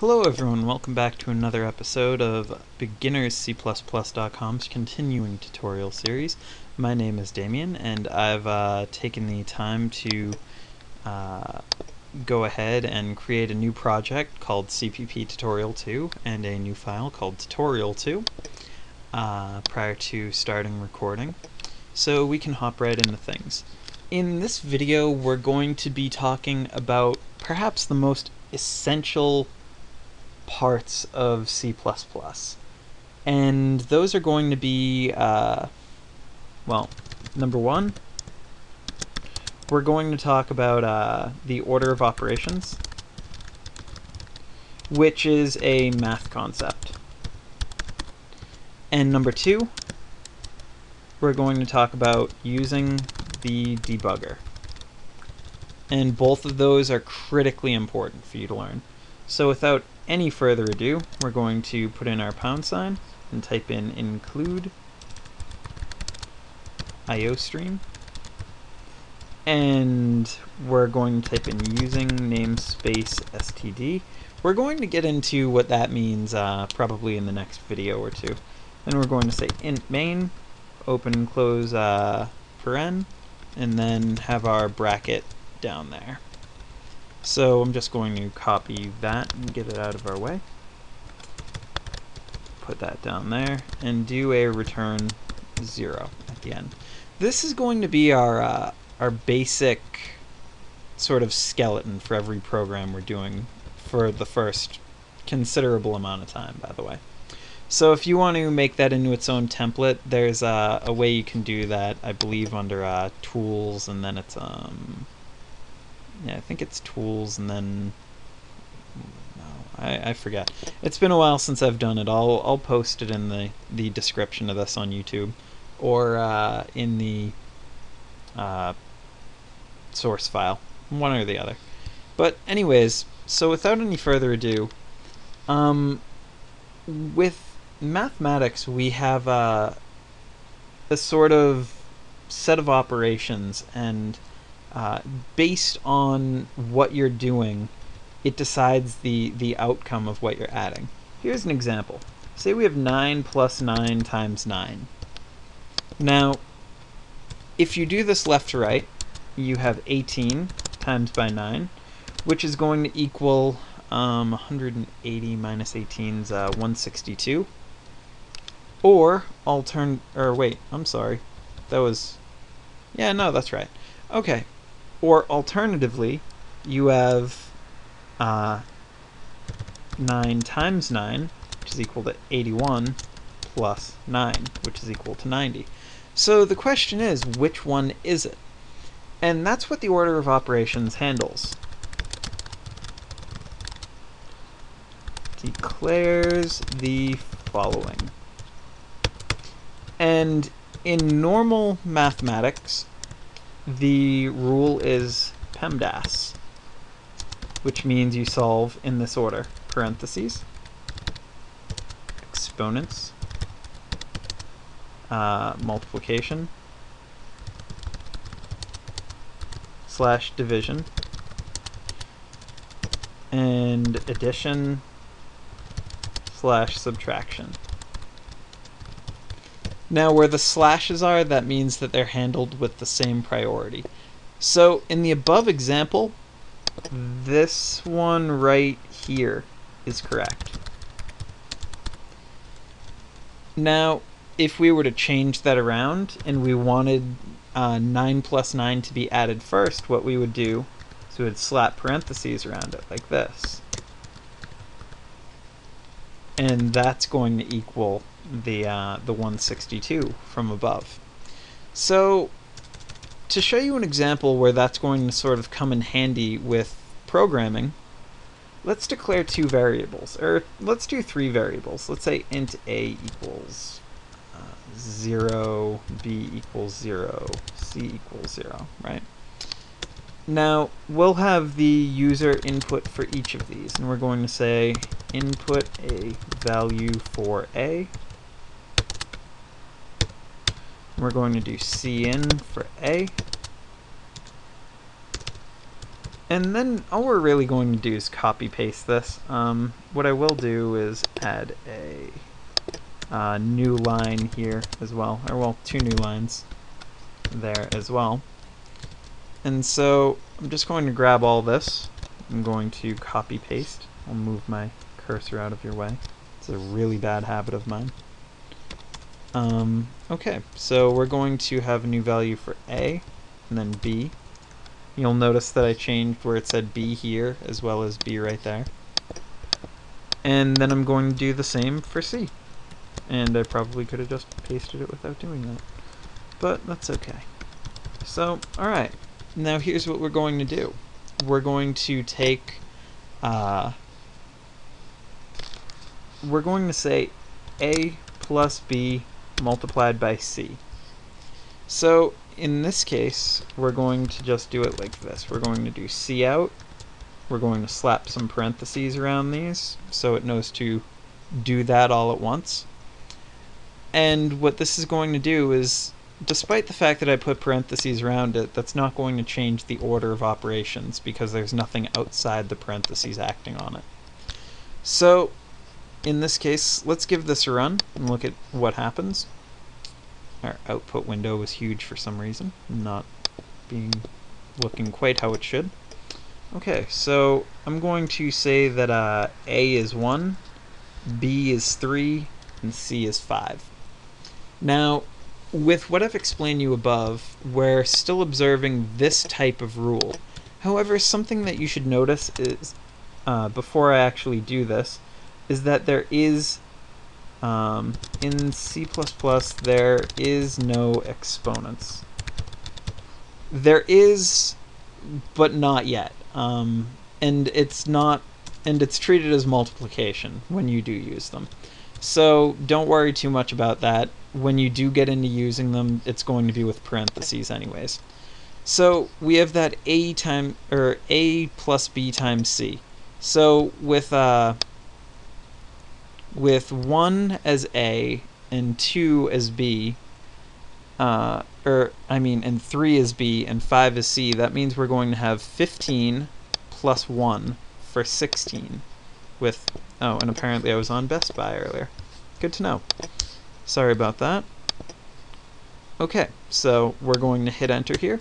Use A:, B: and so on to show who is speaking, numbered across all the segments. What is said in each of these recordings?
A: Hello everyone, welcome back to another episode of BeginnersC++.com's continuing tutorial series. My name is Damien and I've uh, taken the time to uh, go ahead and create a new project called CPP Tutorial 2 and a new file called Tutorial 2 uh, prior to starting recording. So we can hop right into things. In this video we're going to be talking about perhaps the most essential parts of C++. And those are going to be, uh, well, number one, we're going to talk about uh, the order of operations, which is a math concept. And number two, we're going to talk about using the debugger. And both of those are critically important for you to learn. So without any further ado, we're going to put in our pound sign and type in include iostream. And we're going to type in using namespace std. We're going to get into what that means uh, probably in the next video or two. Then we're going to say int main, open close uh, paren, and then have our bracket down there. So I'm just going to copy that and get it out of our way. Put that down there and do a return zero at the end. This is going to be our uh, our basic sort of skeleton for every program we're doing for the first considerable amount of time, by the way. So if you want to make that into its own template, there's uh, a way you can do that, I believe, under uh, Tools, and then it's um, yeah, I think it's tools and then no, I, I forget. It's been a while since I've done it. I'll I'll post it in the the description of this on YouTube or uh, in the uh, source file, one or the other. But anyways, so without any further ado, um, with mathematics we have uh, a sort of set of operations and uh, based on what you're doing, it decides the, the outcome of what you're adding. Here's an example. Say we have 9 plus 9 times 9. Now, if you do this left to right, you have 18 times by 9, which is going to equal um, 180 minus 18 is uh, 162. Or, altern or wait, I'm sorry. That was, yeah, no, that's right. Okay, or alternatively, you have uh, 9 times 9, which is equal to 81, plus 9, which is equal to 90. So the question is, which one is it? And that's what the order of operations handles. Declares the following. And in normal mathematics, the rule is PEMDAS, which means you solve in this order. Parentheses, exponents, uh, multiplication, slash division, and addition slash subtraction. Now where the slashes are, that means that they're handled with the same priority. So in the above example, this one right here is correct. Now, if we were to change that around and we wanted uh, 9 plus 9 to be added first, what we would do is we would slap parentheses around it like this. And that's going to equal the uh, the 162 from above. So to show you an example where that's going to sort of come in handy with programming, let's declare two variables, or let's do three variables. Let's say int a equals uh, 0, b equals 0, c equals 0, right? Now, we'll have the user input for each of these, and we're going to say input a value for a, we're going to do cin for A. And then all we're really going to do is copy paste this. Um, what I will do is add a uh, new line here as well, or well, two new lines there as well. And so I'm just going to grab all this. I'm going to copy paste. I'll move my cursor out of your way. It's a really bad habit of mine. Um, okay, so we're going to have a new value for A and then B. You'll notice that I changed where it said B here as well as B right there. And then I'm going to do the same for C. And I probably could have just pasted it without doing that. But that's okay. So, alright. Now here's what we're going to do. We're going to take... Uh, we're going to say A plus B multiplied by C. So in this case, we're going to just do it like this. We're going to do C out. We're going to slap some parentheses around these so it knows to do that all at once. And what this is going to do is, despite the fact that I put parentheses around it, that's not going to change the order of operations because there's nothing outside the parentheses acting on it. So, in this case, let's give this a run and look at what happens. Our output window was huge for some reason, not being looking quite how it should. Okay, so I'm going to say that uh, A is 1, B is 3, and C is 5. Now, with what I've explained you above, we're still observing this type of rule. However, something that you should notice is, uh, before I actually do this, is that there is um, in C++ there is no exponents. There is, but not yet. Um, and it's not, and it's treated as multiplication when you do use them. So don't worry too much about that. When you do get into using them, it's going to be with parentheses anyways. So we have that a time or a plus b times c. So with uh, with 1 as A and 2 as B, uh, or I mean, and 3 as B and 5 as C, that means we're going to have 15 plus 1 for 16 with, oh, and apparently I was on Best Buy earlier. Good to know. Sorry about that. Okay, so we're going to hit enter here,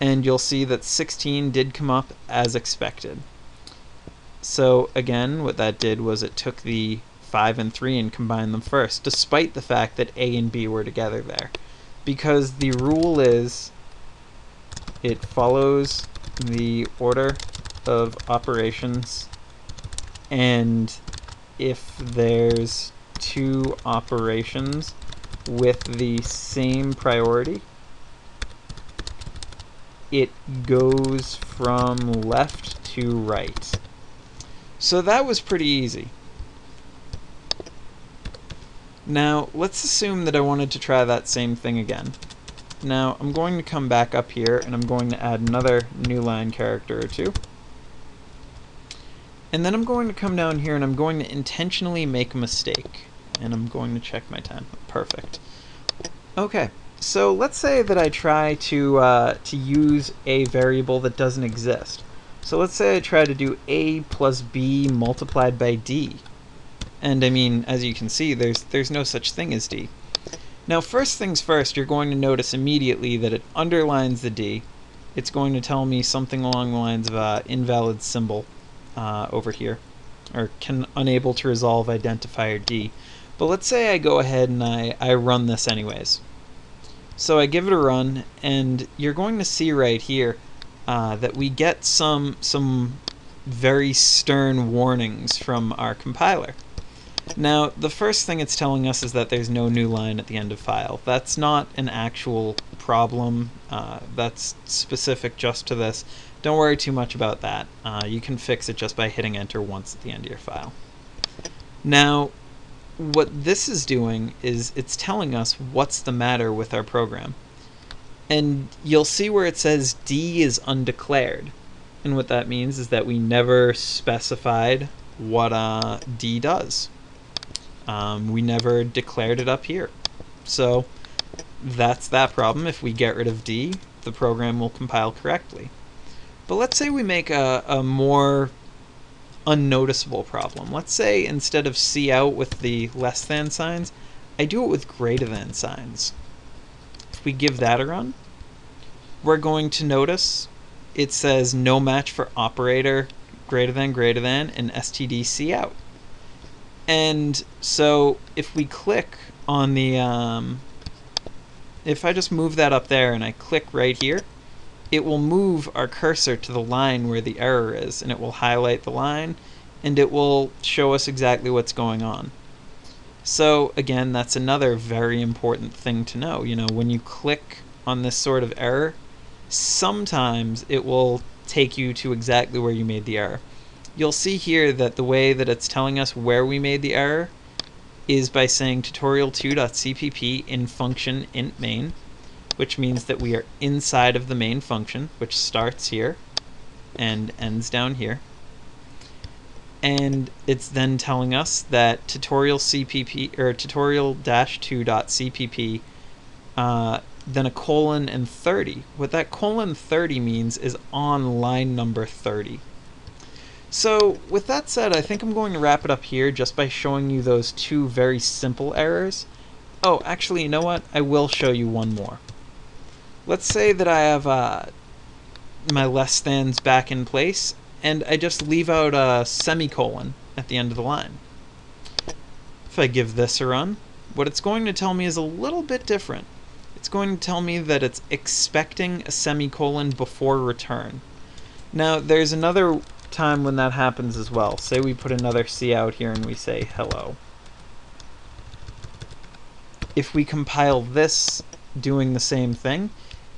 A: and you'll see that 16 did come up as expected. So again, what that did was it took the 5 and 3 and combine them first, despite the fact that A and B were together there. Because the rule is it follows the order of operations and if there's two operations with the same priority, it goes from left to right. So that was pretty easy. Now, let's assume that I wanted to try that same thing again. Now, I'm going to come back up here, and I'm going to add another new line character or two. And then I'm going to come down here, and I'm going to intentionally make a mistake. And I'm going to check my time. Perfect. Okay, so let's say that I try to, uh, to use a variable that doesn't exist. So let's say I try to do a plus b multiplied by d. And I mean, as you can see, there's there's no such thing as D. Now, first things first, you're going to notice immediately that it underlines the D. It's going to tell me something along the lines of uh, invalid symbol uh, over here, or can unable to resolve identifier D. But let's say I go ahead and I, I run this anyways. So I give it a run, and you're going to see right here uh, that we get some some very stern warnings from our compiler. Now, the first thing it's telling us is that there's no new line at the end of file. That's not an actual problem. Uh, that's specific just to this. Don't worry too much about that. Uh, you can fix it just by hitting enter once at the end of your file. Now, what this is doing is it's telling us what's the matter with our program. And you'll see where it says D is undeclared. And what that means is that we never specified what uh, D does. Um, we never declared it up here. So that's that problem. If we get rid of D, the program will compile correctly. But let's say we make a, a more unnoticeable problem. Let's say instead of C out with the less than signs, I do it with greater than signs. If we give that a run, we're going to notice it says no match for operator greater than greater than and std C out. And so if we click on the, um, if I just move that up there and I click right here, it will move our cursor to the line where the error is and it will highlight the line and it will show us exactly what's going on. So again, that's another very important thing to know. You know, when you click on this sort of error, sometimes it will take you to exactly where you made the error. You'll see here that the way that it's telling us where we made the error is by saying tutorial2.cpp in function int main which means that we are inside of the main function, which starts here and ends down here. And it's then telling us that tutorial cpp or tutorial-2.cpp uh, then a colon and 30. What that colon 30 means is on line number 30. So with that said, I think I'm going to wrap it up here just by showing you those two very simple errors. Oh, actually, you know what? I will show you one more let's say that I have uh, my less thans back in place, and I just leave out a semicolon at the end of the line. If I give this a run, what it's going to tell me is a little bit different. It's going to tell me that it's expecting a semicolon before return. Now, there's another time when that happens as well. Say we put another C out here and we say hello. If we compile this doing the same thing,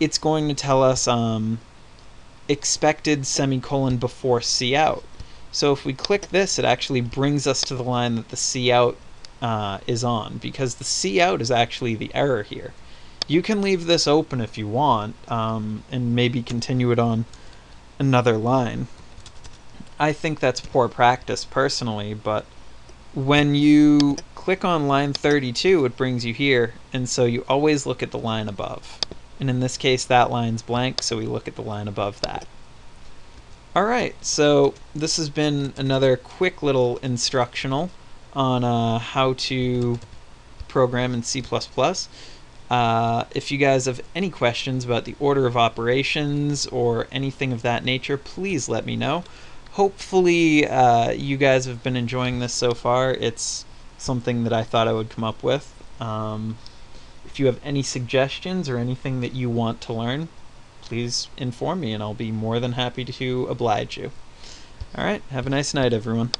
A: it's going to tell us um, expected semicolon before C out. So if we click this, it actually brings us to the line that the C out uh, is on, because the C out is actually the error here. You can leave this open if you want, um, and maybe continue it on another line. I think that's poor practice personally, but when you click on line 32, it brings you here, and so you always look at the line above. And in this case, that line's blank, so we look at the line above that. Alright, so this has been another quick little instructional on uh, how to program in C++. Uh, if you guys have any questions about the order of operations or anything of that nature, please let me know. Hopefully uh, you guys have been enjoying this so far. It's something that I thought I would come up with. Um, if you have any suggestions or anything that you want to learn, please inform me and I'll be more than happy to oblige you. Alright, have a nice night, everyone.